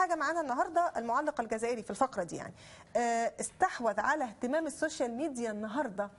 معانا النهارده المعلق الجزائري في الفقرة دي يعني. آه، استحوذ على اهتمام ال social media النهارده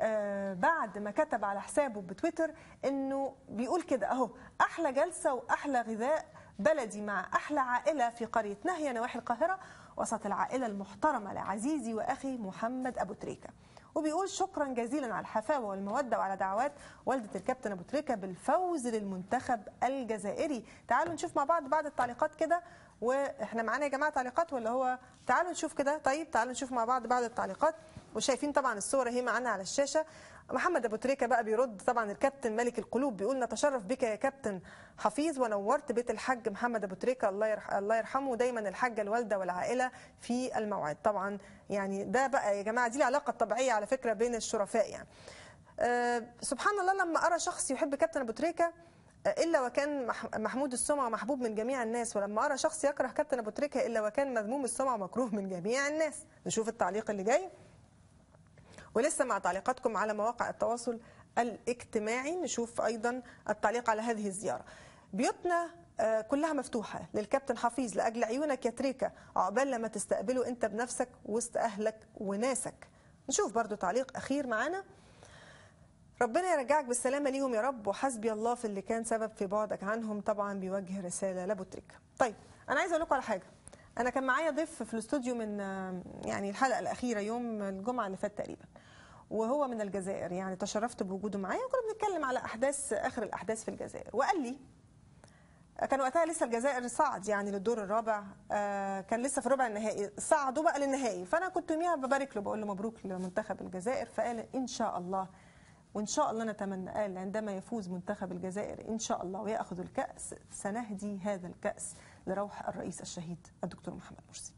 آه، بعد ما كتب على حسابه بتويتر إنه بيقول كده أهو أحلى جلسة وأحلى غذاء بلدي مع أحلى عائلة في قرية ناهيا نواحي القاهرة وسط العائلة المحترمة لعزيزي وأخي محمد أبو تريكة. وبيقول شكرا جزيلا على الحفاوة والمودة وعلى دعوات والدة الكابتن أبو تريكة بالفوز للمنتخب الجزائري. تعالوا نشوف مع بعض بعض التعليقات كده. وإحنا معانا يا جماعة تعليقات ولا هو؟ تعالوا نشوف كده. طيب تعالوا نشوف مع بعض بعض التعليقات. وشايفين طبعا الصور اهي معانا على الشاشة. محمد أبو تريكة بقى بيرد طبعا الكابتن ملك القلوب بيقول نتشرف بك يا كابتن حفيظ ونورت بيت الحاج محمد أبو تريكة. الله يرح... الله يرحمه. دايما الحاجة الوالدة والعائلة في الموعد. طبعا يعني ده بقى يا جماعة دي العلاقة الطبيعية على فكرة بين الشرفاء يعني. أه سبحان الله لما أرى شخص يحب كابتن أبو تريكة إلا وكان مح- محمود السمعة محبوب من جميع الناس ولما أرى شخص يكره كابتن أبو تريكة إلا وكان مذموم السمعة مكروه من جميع الناس. نشوف التعليق اللي جاي. ولسه مع تعليقاتكم على مواقع التواصل الاجتماعي. نشوف أيضا التعليق على هذه الزيارة. بيوتنا آه، كلها مفتوحة. للكابتن حفيظ لأجل عيونك يا تريكة. عقبال لما تستقبله أنت بنفسك وسط أهلك وناسك. نشوف برضو تعليق أخير معانا. ربنا يرجعك بالسلامة ليهم يا رب وحسبي الله في اللي كان سبب في بعدك عنهم. طبعا بيوجه رسالة لأبو تريكة. طيب أنا عايزة أقول لكم على حاجة. أنا كان معايا ضيف في الاستوديو من يعني الحلقة الأخيرة يوم الجمعة اللي فات تقريبا وهو من الجزائر يعني تشرفت بوجوده معايا وكنا بنتكلم على أحداث آخر الأحداث في الجزائر. وقال لي كان وقتها لسه الجزائر صعد يعني للدور الرابع آه، كان لسه في الربع النهائي صعدوا بقى للنهائي. فأنا كنت يوميها ببارك له بقول له مبروك لمنتخب الجزائر فقال إن شاء الله وإن شاء الله نتمنى قال عندما يفوز منتخب الجزائر إن شاء الله ويأخذ الكأس سنهدي هذا الكأس لروح الرئيس الشهيد الدكتور محمد مرسي.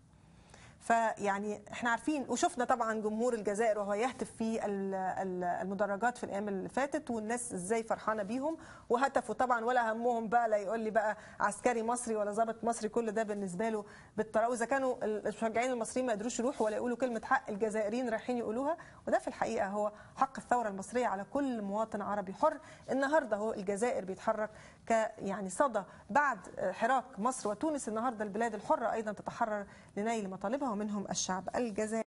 فيعني إحنا عارفين وشفنا طبعا جمهور الجزائر وهو يهتف في ال- ال- المدرجات في الأيام اللي فاتت والناس إزاي فرحانة بيهم وهتفوا طبعا ولا همهم بقى لا يقول لي بقى عسكري مصري ولا ضابط مصري كل ده بالنسبة له بالطريقة وإذا كانوا المشجعين المصريين ما قدروش يروحوا ولا يقولوا كلمة حق الجزائريين رايحين يقولوها وده في الحقيقة هو حق الثورة المصرية على كل مواطن عربي حر. النهارده هو الجزائر بيتحرك ك يعني صدى بعد حراك مصر وتونس. النهارده البلاد الحرة أيضا تتحرر لنيل مطالبها. ومنهم الشعب الجزائري.